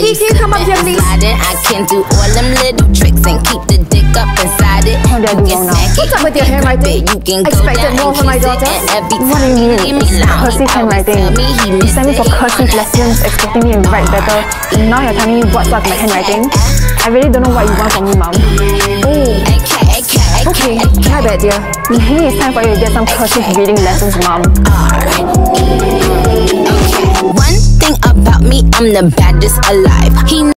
you you come up here, slipping and please? sliding. I can do all them little tricks and keep the dick up inside it. You can smack it, What's up with your handwriting? it, You can go down more from my daughter. What do you mean? leave me alone, he Cursive handwriting. tell me he You sent me for cursive lessons, expecting me to write better. Now you're telling me what's up with my handwriting. I really don't know what you want from me, mom. Oh, okay. My bad, dear. Maybe it's time for you to get some cursive reading lessons, mom. I'm the baddest alive. He